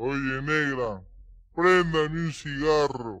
Oye, negra, préndame un cigarro.